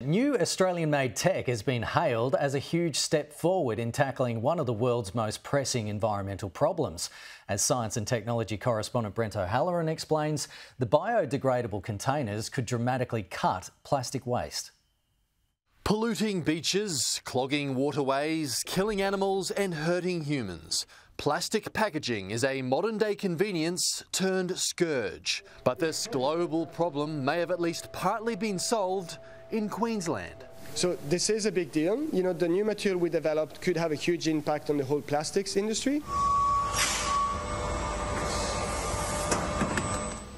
New Australian made tech has been hailed as a huge step forward in tackling one of the world's most pressing environmental problems. As science and technology correspondent Brent O'Halloran explains, the biodegradable containers could dramatically cut plastic waste. Polluting beaches, clogging waterways, killing animals, and hurting humans. Plastic packaging is a modern day convenience turned scourge. But this global problem may have at least partly been solved in Queensland. So this is a big deal. You know, the new material we developed could have a huge impact on the whole plastics industry.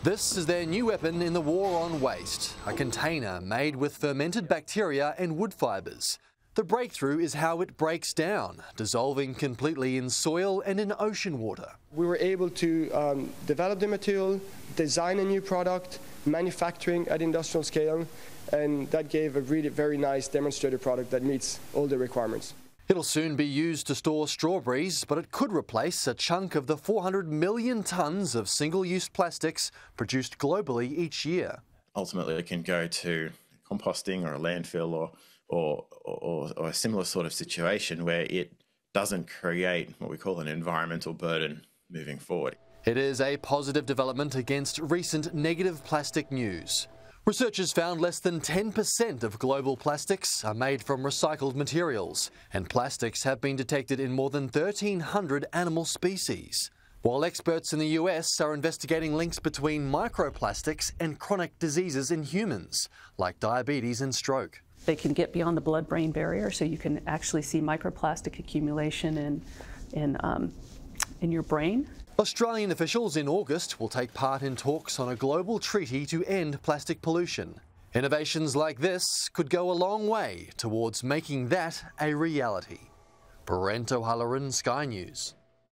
This is their new weapon in the war on waste, a container made with fermented bacteria and wood fibres. The breakthrough is how it breaks down, dissolving completely in soil and in ocean water. We were able to um, develop the material, design a new product, manufacturing at industrial scale, and that gave a really very nice demonstrated product that meets all the requirements. It'll soon be used to store strawberries, but it could replace a chunk of the 400 million tonnes of single-use plastics produced globally each year. Ultimately, it can go to composting or a landfill or, or, or, or a similar sort of situation where it doesn't create what we call an environmental burden moving forward. It is a positive development against recent negative plastic news. Researchers found less than 10% of global plastics are made from recycled materials, and plastics have been detected in more than 1,300 animal species. While experts in the US are investigating links between microplastics and chronic diseases in humans, like diabetes and stroke. They can get beyond the blood brain barrier, so you can actually see microplastic accumulation in, in, um, in your brain. Australian officials in August will take part in talks on a global treaty to end plastic pollution. Innovations like this could go a long way towards making that a reality. Brent O'Halloran, Sky News.